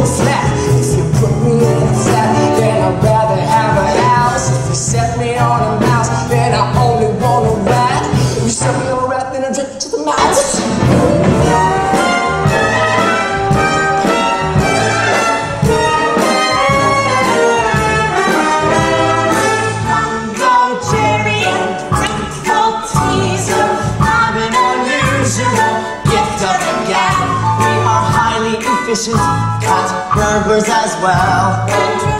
If You put me in magicians, cat burglars as well.